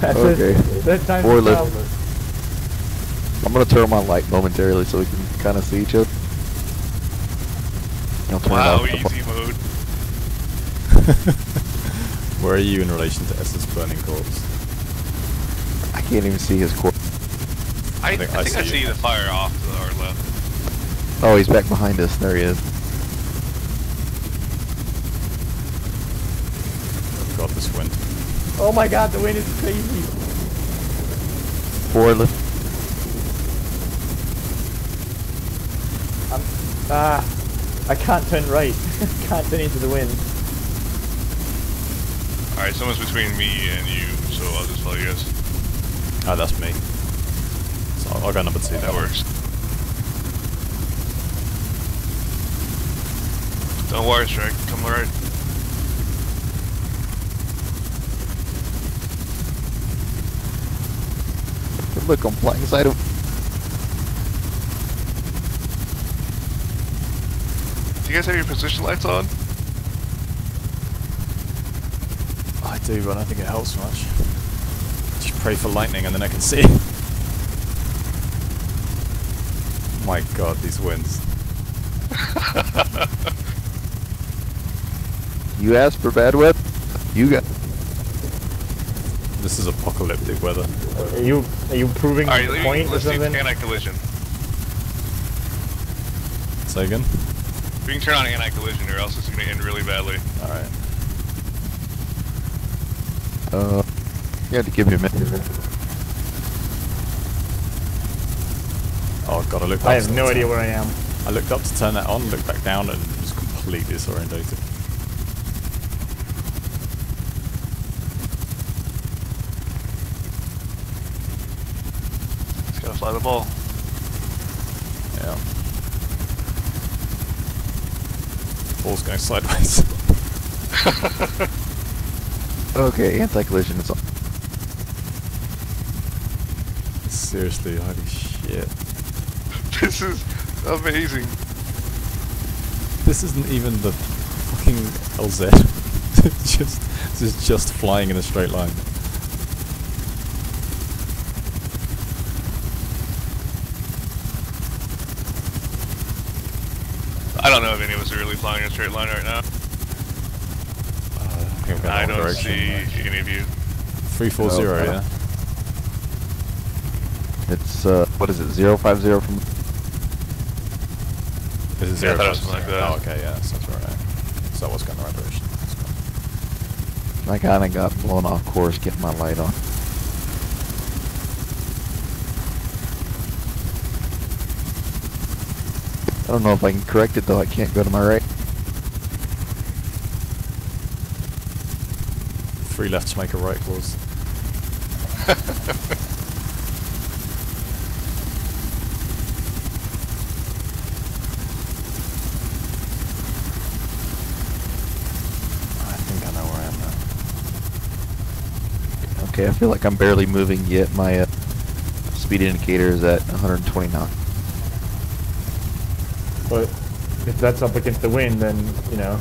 That's Okay. it. That time Or for lift. travelers. I'm gonna turn my light momentarily so we can kind of see each other. I'll turn Wow, off. easy mode. Where are you in relation to SS Burning Corpse? I can't even see his corpse. I, I think think, I I, see see, the fire off to our left. Oh, he's back behind us. There he is. Oh god, this wind. Oh my god, the wind is crazy. Forward lift. I'm, ah, I can't turn right. can't turn into the wind. Alright, someone's between me and you, so I'll just follow you guys. Ah, that's me. So I'll, I'll go number two. That works. Don't worry, Strike. Come right. Look, I'm flying inside of. Do you guys have your position lights on? I do, but I don't think it helps much. Just pray for lightning and then I can see. My god, these winds. You asked for bad weather. You got. This is apocalyptic weather. Are you are you proving Alright, the point or let's do something? anti-collision. Say again? We can turn on anti-collision or else it's gonna end really badly. Alright. Uh, you had to give me a minute. Oh god, I looked up. I have no idea where I am. I looked up to turn that on, looked back down, and was completely disorientated. Just gotta the ball. Yeah. Ball's going sideways. Okay, anti-collision is on. Seriously, holy shit. this is amazing. This isn't even the fucking LZ. It's just this is just flying in a straight line. I don't know if any of us are really flying in a straight line right now. Uh, I I'm going I the wrong don't direction. see any of you. Three four zero, Oh, yeah. It's uh, what is it? Zero five zero from. Is it Yeah, I zero thought it was five something like zero? that. Oh, okay, yeah, sounds right. So I was going the right direction. That's. I kind of got blown off course getting my light on. I don't know if I can correct it though. I can't go to my right. Three left to make a right clause. I think I know where I am now. Okay, I feel like I'm barely moving yet. My uh, speed indicator is at 120 knots. But if that's up against the wind, then you know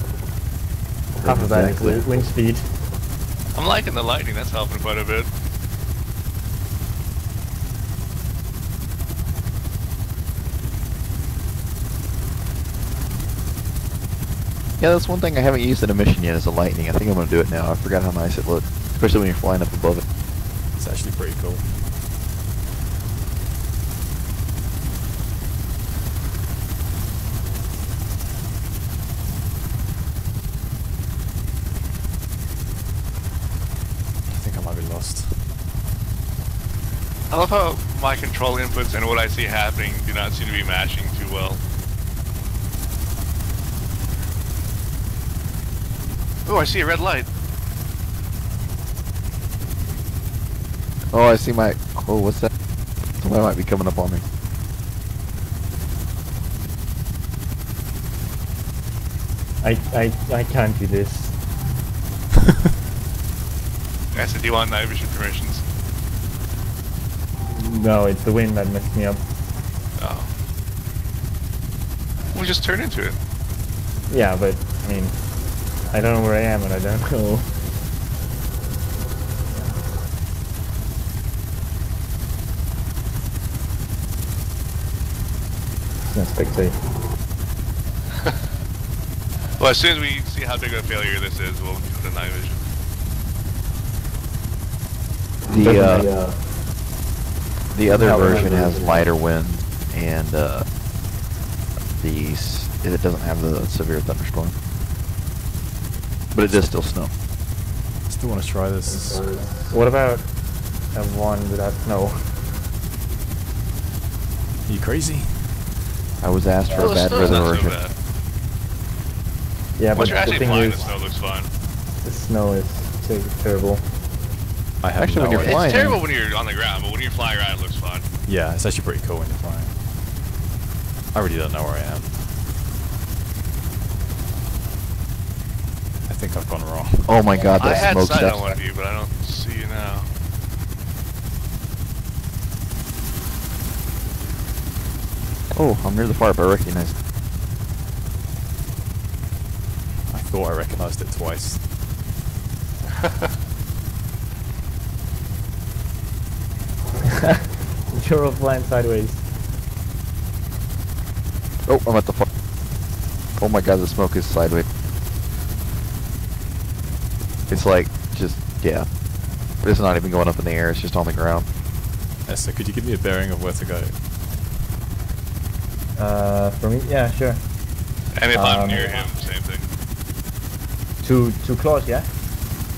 half of that Exactly. the wind speed. I'm liking the lightning, that's helping quite a bit. Yeah, that's one thing I haven't used in a mission yet is the lightning. I think I'm gonna do it now. I forgot how nice it looked, especially when you're flying up above it. It's actually pretty cool. I think I might be lost. I love how my control inputs and what I see happening do not seem to be matching too well. Oh, I see a red light. Oh, I see my. Oh, what's that? Somebody might be coming up on me. I I I can't do this. I said, do you want night vision permissions? No, it's the wind that messed me up. Oh. We'll just turn into it. Yeah, but, I mean, I don't know where I am and I don't know. It's not spectate. well, as soon as we see how big of a failure this is, we'll do the night vision. The, uh, uh the other How- version has lighter wind and uh, the it doesn't have the severe thunderstorm, but it does still snow. Still want to try this. what about a one without snow? Are you crazy? I was asked for Well, a bad weather not so version. bad. Yeah, but Once you're the actually thing is, the snow looks fun. the snow is terrible. I have Actually, no when you're idea. flying- It's terrible when you're on the ground, but when you're flying around, it looks fun. Yeah, it's actually pretty cool when you're flying. I really don't know where I am. I think I've gone wrong. Oh my god, I that had smoke sight on stuff. one of you, but I don't see you now. Oh, I'm near the fire, but I recognize it. I thought I recognized it twice. You're all flying sideways. Oh, I'm at the fire. Oh my god, the smoke is sideways. It's like, just, yeah. But it's not even going up in the air, it's just on the ground. Essah, could you give me a bearing of where to go? Uh, for me, yeah, sure. And if I'm Um, near him, same thing. Too too close, yeah.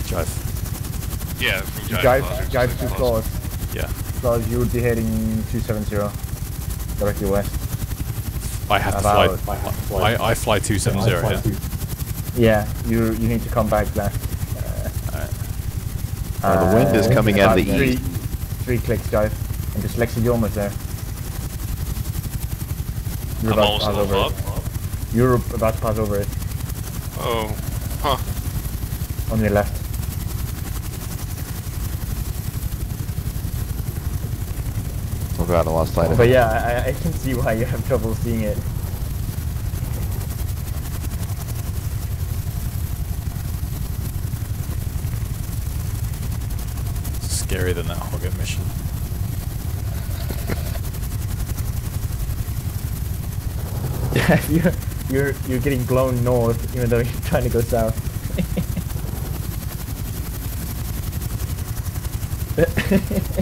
Drive. Yeah, from You Jive Drive, Closer, drive something too close. close. Yeah. Because you would be heading 270 directly west. I have to fly. I have to fly. I, I fly 270 yeah. Yeah, you you need to come back left. Alright. Uh, the wind is coming out of the three, east. Three clicks, drive. And Dslyecxi, you're almost there. You're I'm about to pass over up. it. You're about to pass over it. Oh, huh. On your left. God, I lost sight of But yeah, I, I can see why you have trouble seeing it. It's scarier than that Hoggett mission. you're, you're you're getting blown north, even though you're trying to go south.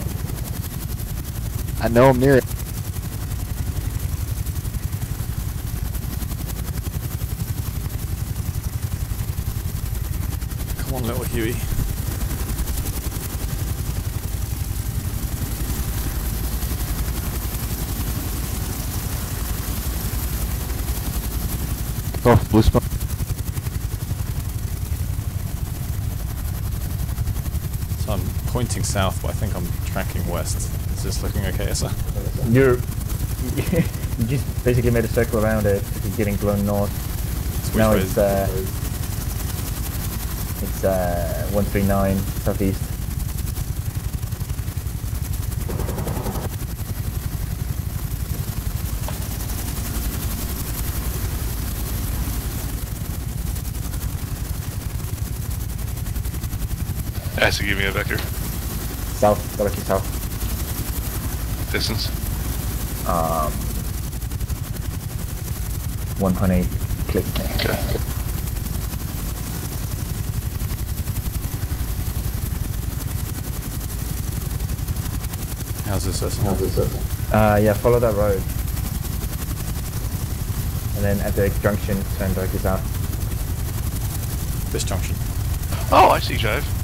I know I'm near it. Come on, little Huey. Oh, blue smoke. So I'm pointing south, but I think I'm tracking west. Is this looking okay, sir? you're you just basically made a circle around it. You're getting blown north. which now way it's is- uh, it's uh, 139 southeast. Has to give me a vector. South, directly south. Distance. Um, 1.8 click. Okay. How's this, Essah? Uh, yeah, follow that road. And then at the junction, turn directly south. This junction. Oh, I see Jive.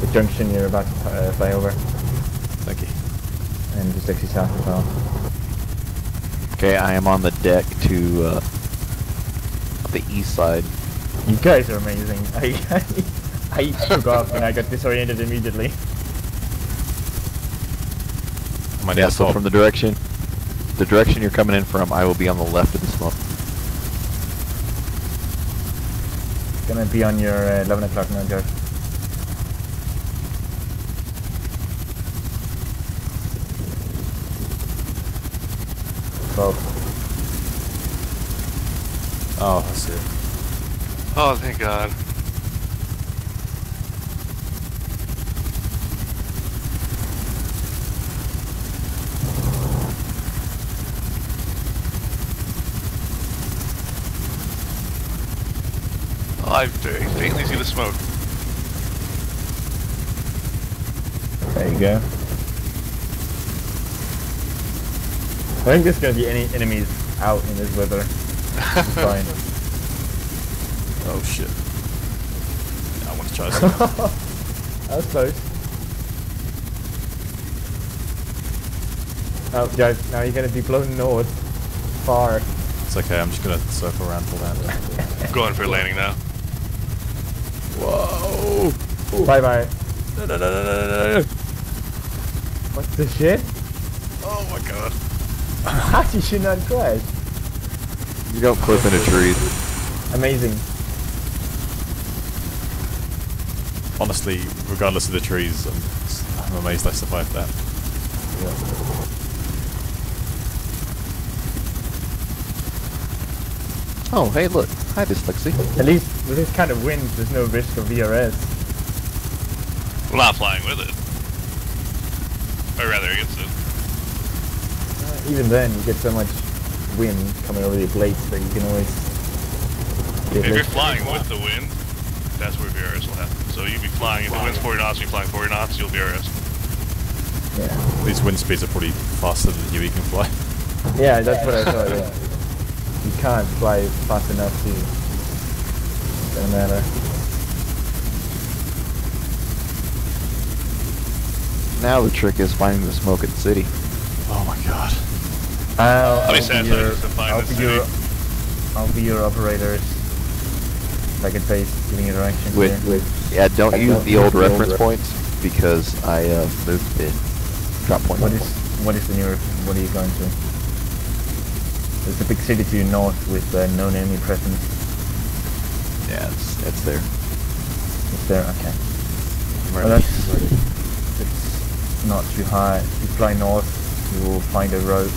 The junction you're about to uh, fly over, Thank you. and just exit south as well. Okay, I am on the deck to uh, the east side. You guys are amazing. I, I, I took off and I got disoriented immediately. My I Yeah, so from the direction, the direction you're coming in from, I will be on the left of the smoke. Gonna be on your uh, 11 o'clock now, Josh. above. Oh, I see. Oh, thank God. I faintly see the smoke. There you go. I think there's gonna be any enemies out in this weather. Fine. Oh shit. I want to try some. that was close. Oh, yeah, now you're gonna be blown north. Far. It's okay, I'm just gonna circle around for that. Going for landing now. Whoa! Bye bye. No, no, no, no, no, no. What's the shit? Oh my god. How did you not crash? You don't clip into trees. Amazing. Honestly, regardless of the trees, I'm, I'm amazed I survived that. Oh, hey, look. Hi, Dslyecxi. At least with this kind of wind, there's no risk of VRS. We're not flying with it. Or rather, against it. Even then, you get so much wind coming over your blades that you can always. get If you're flying with the wind, that's where VRS will happen. So you'd be flying, if the wind's 40 knots and you're flying 40 knots, you'll VRS. Yeah. These wind speeds are probably faster than Huey can fly. Yeah, that's what I thought. Yeah. You can't fly fast enough to. Doesn't matter. Now the trick is finding the smoke in the city. Oh my god. I'll, I'll be your, sites I'll the be your. I'll be your operators. Like a base, giving you directions With, here. with, yeah, don't I use don't the use old the old reference ref- points because I uh, moved the drop point. What is what is the new? What are you going to? There's a big city to your north with uh, known enemy presence. Yeah, it's, it's there. It's there. Okay. Right. Well, that's it's not too high. If you fly north, you will find a road.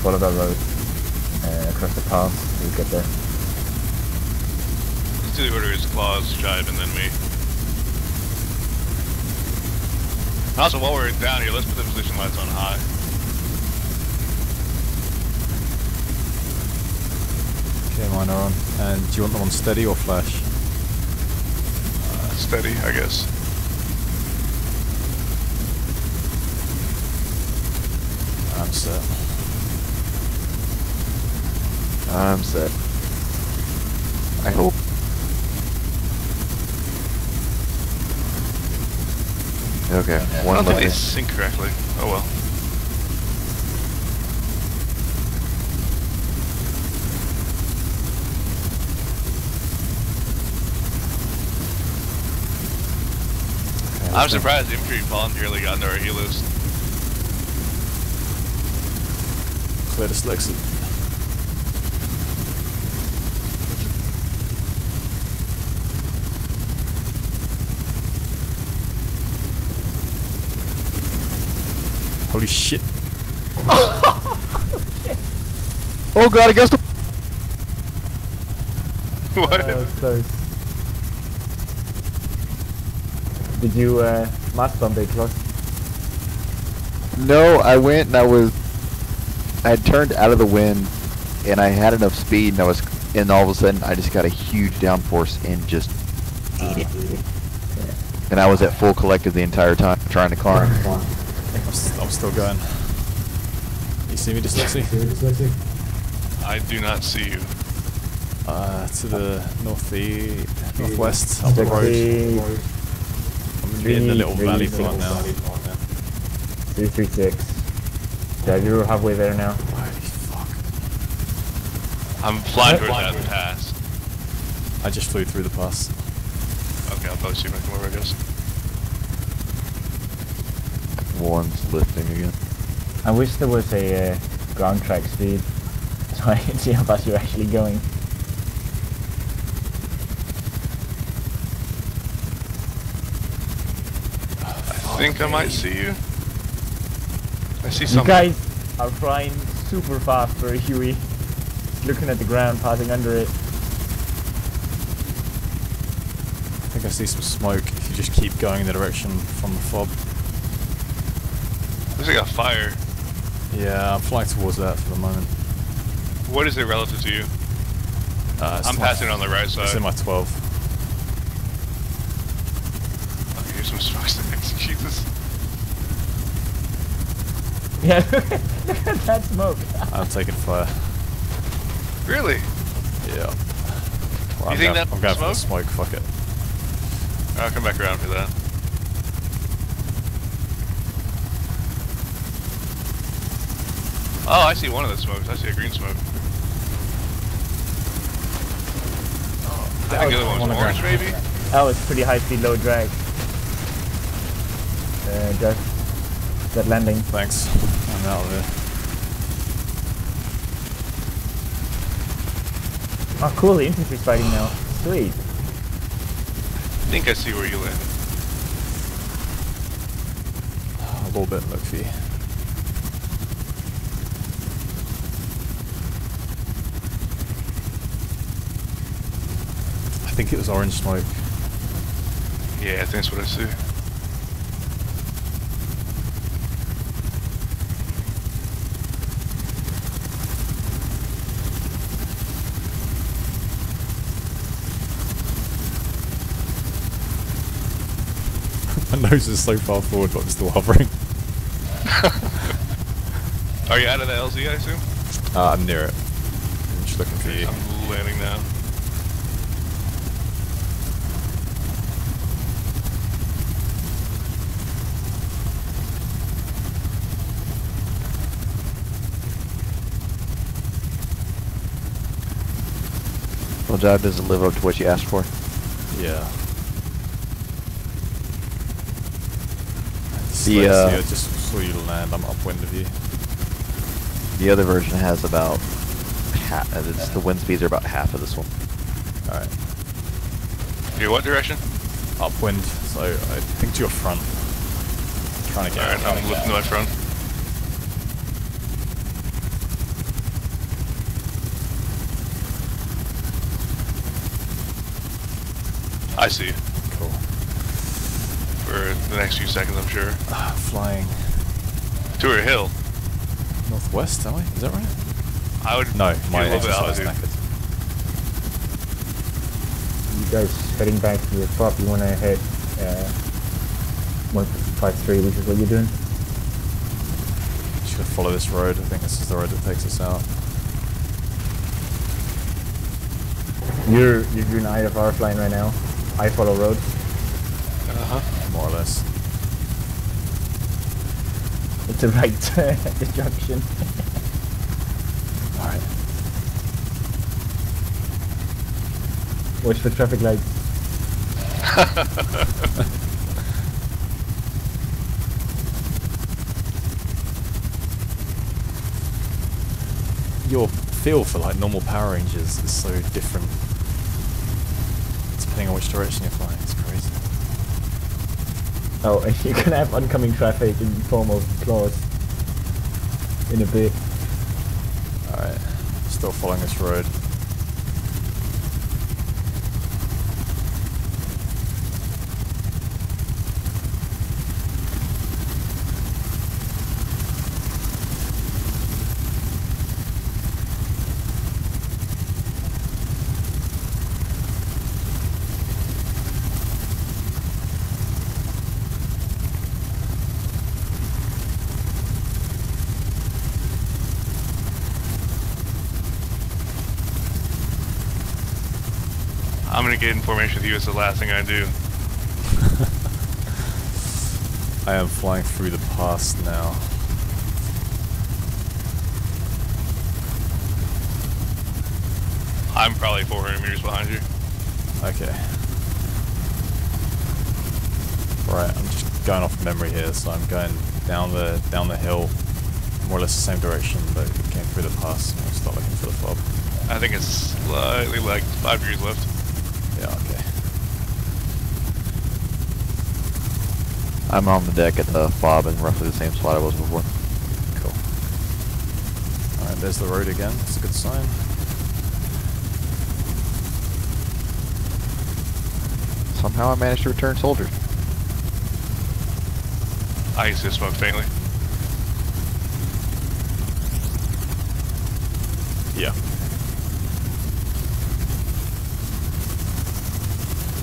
You follow that road uh, across the pass. we'll get there. Let's do the order is Clawz, Jive, and then me. Also, while we're down here, let's put the position lights on high. Okay, mine are on. And do you want them on steady or flash? Uh, steady, I guess. I'm set. I'm set. I hope. Okay, one I one don't think they sync correctly. Oh well. I'm let's go. surprised infantry voluntarily got into our helos. Clear Dslyecxi. Holy shit. Oh god, I guess. what? That was close. Did you uh, mast on big close? No, I went and I was. I had turned out of the wind, and I had enough speed, and I was, and all of a sudden I just got a huge downforce and just ate it. And I was at full collective the entire time trying to climb. I'm, st- I'm still going. You see me, Dslyecxi? I do not see you. Uh, to the north northwest, up the road. I'm in the little three, valley three, part now. three three six. Yeah, you're halfway there now. Holy fuck. I'm flying towards that pass. I just flew through the pass. Okay, I'll probably see if I come over, I guess. One's lifting again. I wish there was a uh, ground track speed, so I can see how fast you're actually going. I think I might see you. I see You guys are flying super fast for a Huey. Just looking at the ground, passing under it. I think I see some smoke if you just keep going in the direction from the fob. Looks like a fire. Yeah, I'm flying towards that for the moment. What is it relative to you? Uh, I'm passing it on the right side. It's in my 12. Okay, here's some smokes Jesus. Yeah, look at that smoke. I'm taking fire. Really? Yeah. Well, you I'm think going, that I'm going smoke, fuck it. I'll come back around for that. Oh, I see one of the smokes. I see a green smoke. I think the other one was orange, ground. maybe? That was pretty high speed, low drag. Uh, just that landing. Thanks. I'm out of there. Oh, cool, the infantry's fighting now. Sweet. I think I see where you landed. A little bit McPhee. I think it was orange smoke. Yeah, I think that's what I see. My nose is so far forward, but I'm still hovering. Are you out of the LZ, I assume? Uh, I'm near it. I'm just looking for you. I'm landing now. Job doesn't live up to what you asked for. Yeah. Just The, uh, see, just saw you land. I'm upwind of you. The other version has about half. uh, It's, the wind speeds are about half of this one. All right. Your what direction? Upwind. So I think to your front. trying to get. Alright, I'm looking to my front. I see. Cool. For the next few seconds, I'm sure. Ah, flying To a hill. northwest, am I? Is that right? I would No, my a little bit exercise altitude. knackered. You guys heading back to your spot, you wanna head uh, 153, which is what you're doing? Just gonna follow this road. I think this is the road that takes us out. You're, you're doing IFR flying right now. I follow road. Uh-huh. More or less. It's a right destruction. Alright. Watch for traffic lights. Your feel for like normal Power Rangers is so different. Depending on which direction you're flying, it's crazy. Oh, and you're gonna have oncoming traffic in the form of Clawz in a bit. Alright. Still following this road. I'm gonna get in formation with you. It's the last thing I do. I am flying through the past now. I'm probably 400 meters behind you. Okay. Right, I'm just going off memory here, so I'm going down the down the hill, more or less the same direction, but it came through the pass. I'll start looking for the fob. I think it's slightly like five degrees left. Yeah, okay. I'm on the deck at the fob in roughly the same spot I was before. Cool. Alright, there's the road again. That's a good sign. Somehow I managed to return soldiers. I can see the smoke faintly.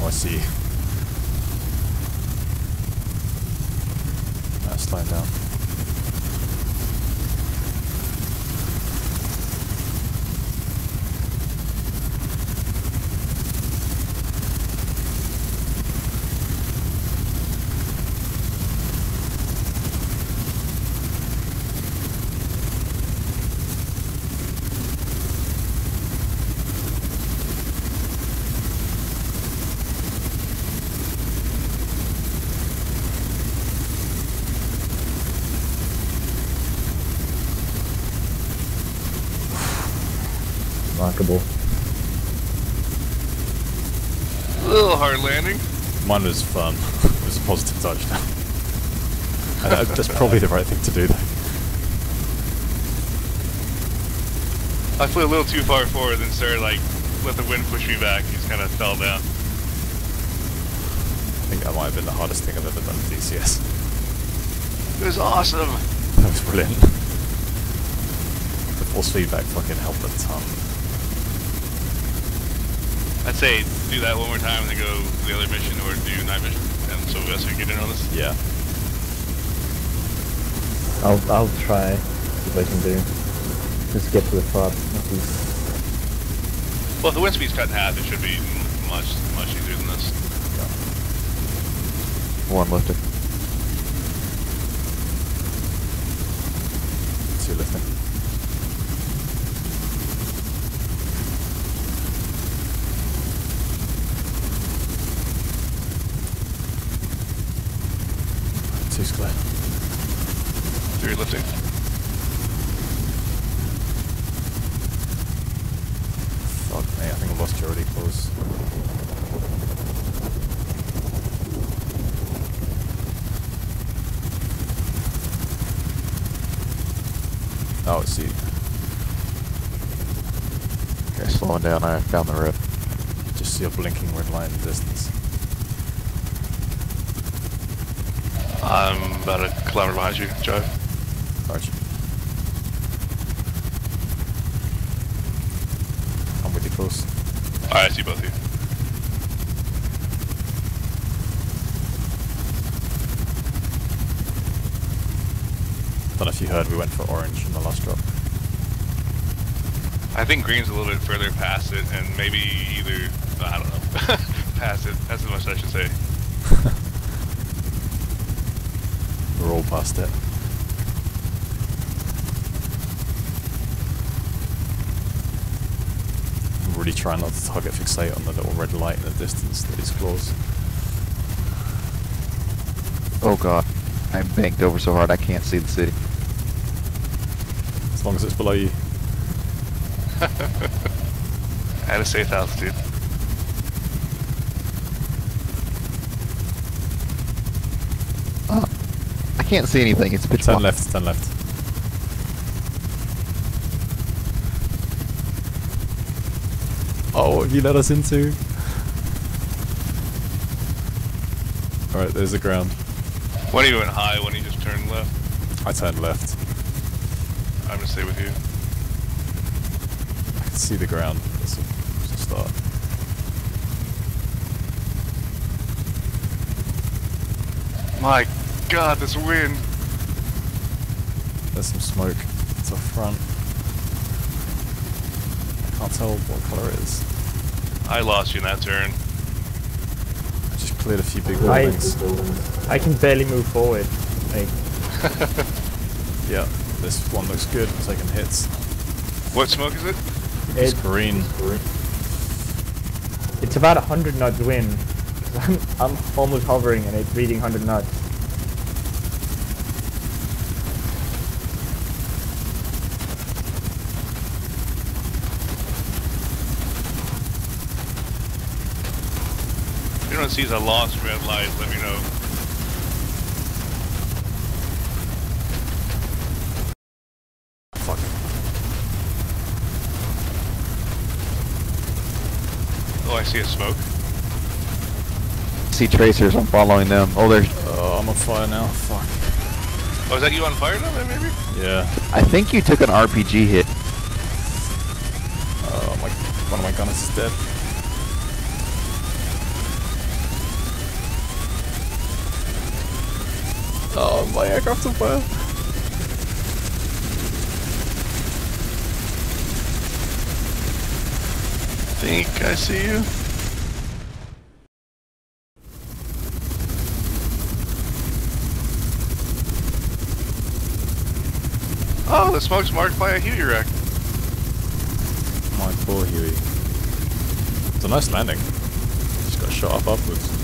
let's see. Now slide down. Remarkable. A little hard landing. Mine was fun. it was a positive touchdown. and uh, that's probably the right thing to do, though. I flew a little too far forward and started like let the wind push me back. Just kind of fell down. I think that might have been the hardest thing I've ever done with DCS. It was awesome. That was brilliant. The force feedback fucking helped a ton. I'd say do that one more time and then go to the other mission or do night mission. And so we also get in on this. Yeah. I'll I'll try see what I can do. Just get to the top. at least. Well, if the wind speed's cut in half, it should be much much easier than this. One lifted. Two lifting. Two's clear. Three lifting. Fuck me, I think I lost you already close. Oh, it's you. Okay, slowing down. I found the rip. Just see a blinking red light in the distance. I'm about a kilometer behind you. Drive. Archie. I'm with you close. Alright, I see both of you. I Don't know if you heard, we went for orange in the last drop. I think green's a little bit further past it, and maybe either I don't know, past it. That's as much as I should say. We're past it. I'm really trying not to target fixate on the little red light in the distance that is close. Oh god. I banked over so hard I can't see the city. As long as it's below you. At a safe altitude. Oh, I can't see anything. It's pitch Turn black. left, turn left. Oh, what have you let us into? Alright, there's the ground. One of you went high, when of you just turned left. I turned left. I'm gonna stay with you. I can see the ground. That's a, that's a start. My god, this wind! There's some smoke. It's up front. I can't tell what colour it is. I lost you in that turn. I just cleared a few big I buildings. I can barely move forward. Like Yeah, this one looks good. Taking hits. What smoke is it? It's it, green. it's about hundred knots wind. I'm I'm almost hovering and it's reading hundred knots. Sees a lost red light, let me know. Fuck. Oh, I see a smoke. see tracers. I'm following them. Oh, there's. Oh, I'm on fire now. Fuck. Oh, is that you on fire now, maybe? Yeah. I think you took an RPG hit. Oh, my, one of my gunners is dead. Oh, my aircraft's on fire. think I see you. Oh, the smoke's marked by a Huey wreck. My poor Huey. It's a nice landing. Just got shot up upwards.